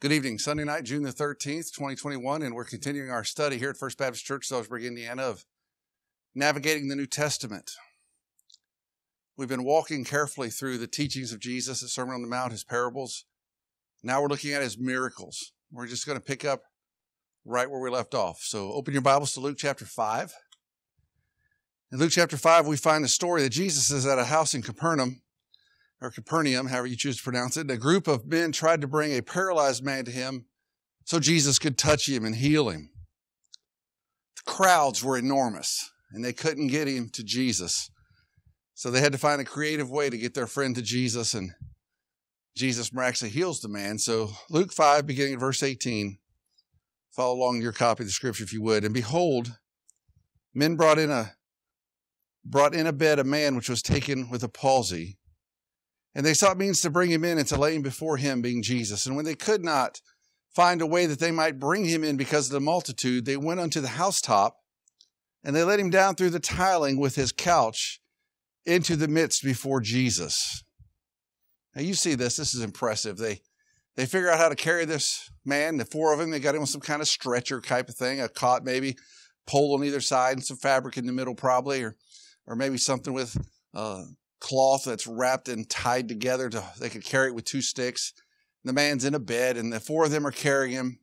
Good evening. Sunday night, June the 13th, 2021, and we're continuing our study here at First Baptist Church, Sellersburg, Indiana, of navigating the New Testament. We've been walking carefully through the teachings of Jesus, the Sermon on the Mount, his parables. Now we're looking at his miracles. We're just going to pick up right where we left off. So open your Bibles to Luke chapter 5. In Luke chapter 5, we find the story that Jesus is at a house in Capernaum or Capernaum, however you choose to pronounce it, a group of men tried to bring a paralyzed man to him so Jesus could touch him and heal him. The crowds were enormous and they couldn't get him to Jesus. So they had to find a creative way to get their friend to Jesus and Jesus miraculously heals the man. So Luke 5, beginning at verse 18, follow along your copy of the scripture if you would. And behold, men brought in a brought in a bed a man which was taken with a palsy and they sought means to bring him in and to lay him before him, being Jesus. And when they could not find a way that they might bring him in because of the multitude, they went unto the housetop and they let him down through the tiling with his couch into the midst before Jesus. Now you see this, this is impressive. They they figure out how to carry this man, the four of them, they got him on some kind of stretcher type of thing, a cot maybe, pole on either side and some fabric in the middle probably, or or maybe something with uh, cloth that's wrapped and tied together to they could carry it with two sticks. The man's in a bed and the four of them are carrying him.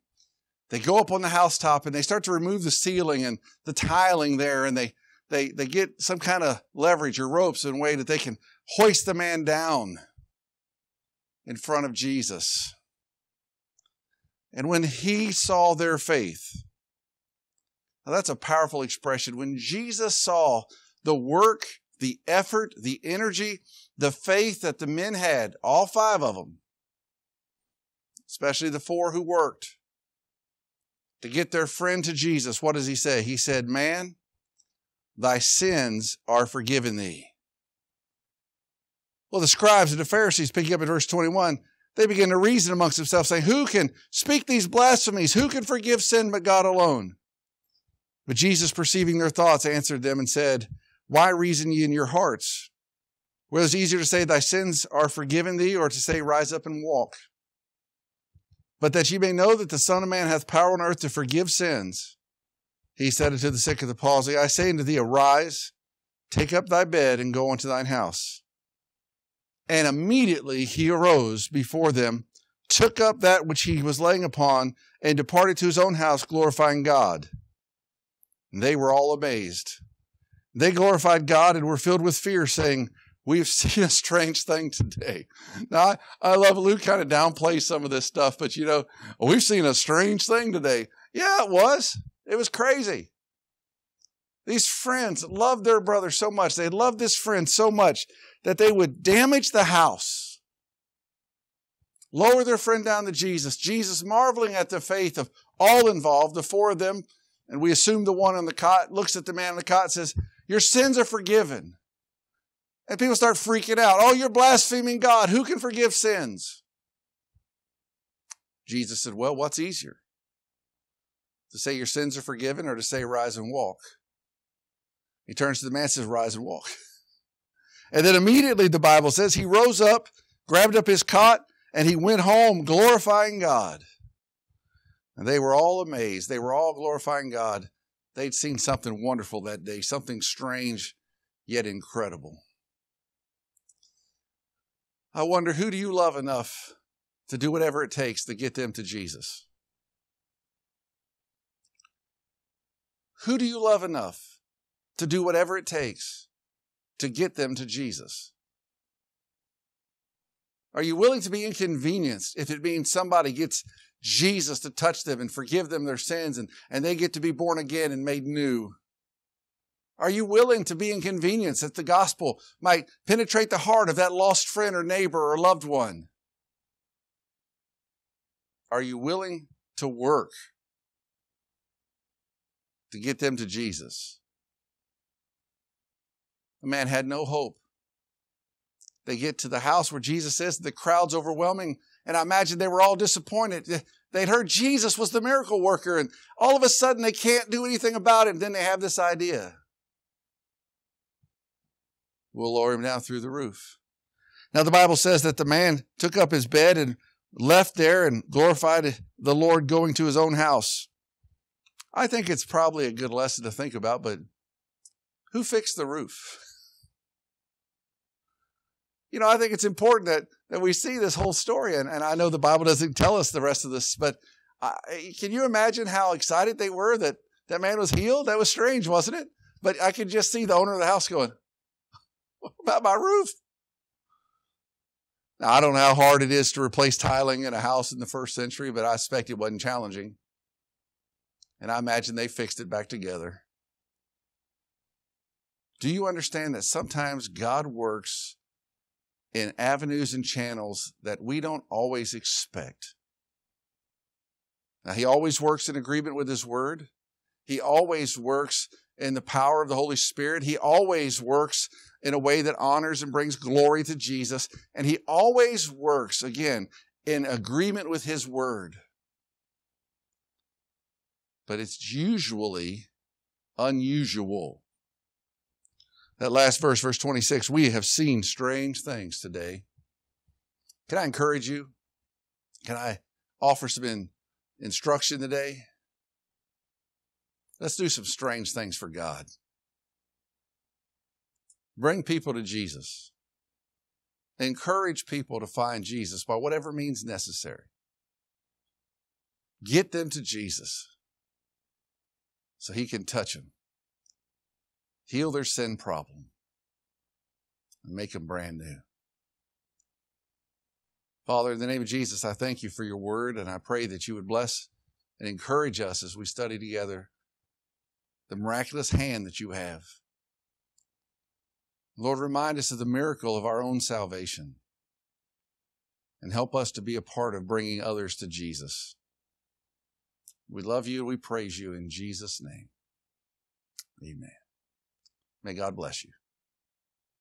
They go up on the housetop and they start to remove the ceiling and the tiling there and they they they get some kind of leverage or ropes in a way that they can hoist the man down in front of Jesus. And when he saw their faith, now that's a powerful expression. When Jesus saw the work the effort, the energy, the faith that the men had, all five of them, especially the four who worked to get their friend to Jesus, what does he say? He said, Man, thy sins are forgiven thee. Well, the scribes and the Pharisees, picking up at verse 21, they begin to reason amongst themselves, saying, Who can speak these blasphemies? Who can forgive sin but God alone? But Jesus, perceiving their thoughts, answered them and said, why reason ye in your hearts? Whether it's easier to say, Thy sins are forgiven thee, or to say, Rise up and walk. But that ye may know that the Son of Man hath power on earth to forgive sins. He said unto the sick of the palsy, I say unto thee, Arise, take up thy bed, and go unto thine house. And immediately he arose before them, took up that which he was laying upon, and departed to his own house, glorifying God. And they were all amazed. They glorified God and were filled with fear, saying, We've seen a strange thing today. Now, I, I love Luke kind of downplays some of this stuff, but you know, we've seen a strange thing today. Yeah, it was. It was crazy. These friends loved their brother so much. They loved this friend so much that they would damage the house, lower their friend down to Jesus. Jesus, marveling at the faith of all involved, the four of them, and we assume the one on the cot, looks at the man on the cot and says, your sins are forgiven. And people start freaking out. Oh, you're blaspheming God. Who can forgive sins? Jesus said, Well, what's easier? To say your sins are forgiven or to say rise and walk? He turns to the man and says, Rise and walk. And then immediately the Bible says he rose up, grabbed up his cot, and he went home glorifying God. And they were all amazed. They were all glorifying God. They'd seen something wonderful that day, something strange yet incredible. I wonder who do you love enough to do whatever it takes to get them to Jesus? Who do you love enough to do whatever it takes to get them to Jesus? Are you willing to be inconvenienced if it means somebody gets Jesus to touch them and forgive them their sins and, and they get to be born again and made new? Are you willing to be inconvenienced that the gospel might penetrate the heart of that lost friend or neighbor or loved one? Are you willing to work to get them to Jesus? The man had no hope. They get to the house where Jesus is, the crowd's overwhelming. And I imagine they were all disappointed. They'd heard Jesus was the miracle worker, and all of a sudden they can't do anything about it. And then they have this idea we'll lower him down through the roof. Now, the Bible says that the man took up his bed and left there and glorified the Lord going to his own house. I think it's probably a good lesson to think about, but who fixed the roof? You know, I think it's important that, that we see this whole story, and, and I know the Bible doesn't tell us the rest of this, but uh, can you imagine how excited they were that that man was healed? That was strange, wasn't it? But I could just see the owner of the house going, What about my roof? Now, I don't know how hard it is to replace tiling in a house in the first century, but I expect it wasn't challenging. And I imagine they fixed it back together. Do you understand that sometimes God works in avenues and channels that we don't always expect? Now, He always works in agreement with His Word. He always works in the power of the Holy Spirit. He always works in a way that honors and brings glory to Jesus. And He always works, again, in agreement with His Word. But it's usually unusual. That last verse, verse 26, we have seen strange things today. Can I encourage you? Can I offer some instruction today? Let's do some strange things for God. Bring people to Jesus. Encourage people to find Jesus by whatever means necessary. Get them to Jesus so he can touch them, heal their sin problem, and make them brand new. Father, in the name of Jesus, I thank you for your word, and I pray that you would bless and encourage us as we study together the miraculous hand that you have. Lord, remind us of the miracle of our own salvation and help us to be a part of bringing others to Jesus. We love you. We praise you in Jesus' name. Amen. May God bless you.